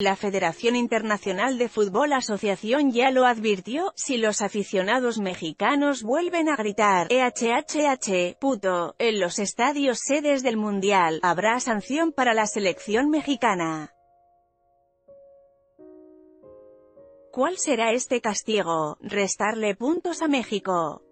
La Federación Internacional de Fútbol Asociación ya lo advirtió, si los aficionados mexicanos vuelven a gritar EHHH, puto, en los estadios sedes del Mundial, habrá sanción para la selección mexicana. ¿Cuál será este castigo? Restarle puntos a México.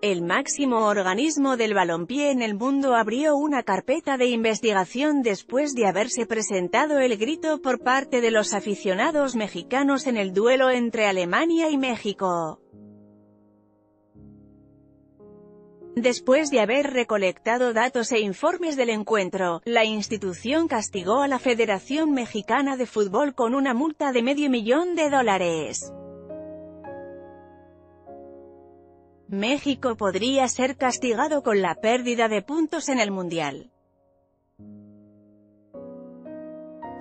El máximo organismo del balompié en el mundo abrió una carpeta de investigación después de haberse presentado el grito por parte de los aficionados mexicanos en el duelo entre Alemania y México. Después de haber recolectado datos e informes del encuentro, la institución castigó a la Federación Mexicana de Fútbol con una multa de medio millón de dólares. México podría ser castigado con la pérdida de puntos en el Mundial.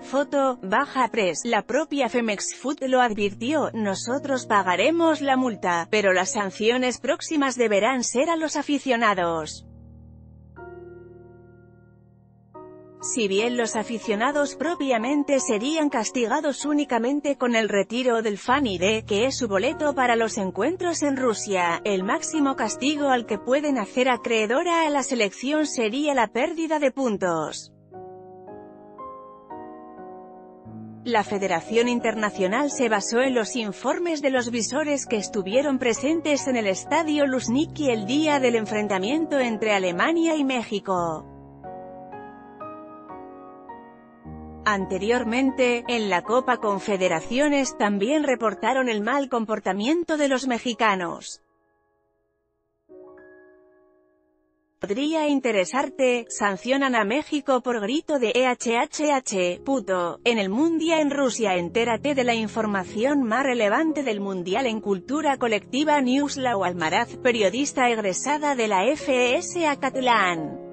Foto, Baja Press, la propia Femex Food lo advirtió, nosotros pagaremos la multa, pero las sanciones próximas deberán ser a los aficionados. Si bien los aficionados propiamente serían castigados únicamente con el retiro del Fan ID, que es su boleto para los encuentros en Rusia, el máximo castigo al que pueden hacer acreedora a la selección sería la pérdida de puntos. La Federación Internacional se basó en los informes de los visores que estuvieron presentes en el estadio Luzhniki el día del enfrentamiento entre Alemania y México. Anteriormente, en la Copa Confederaciones también reportaron el mal comportamiento de los mexicanos. Podría interesarte, sancionan a México por grito de EHHH, puto, en el Mundial en Rusia entérate de la información más relevante del Mundial en cultura colectiva Newslau Almaraz, periodista egresada de la FES Acatlán.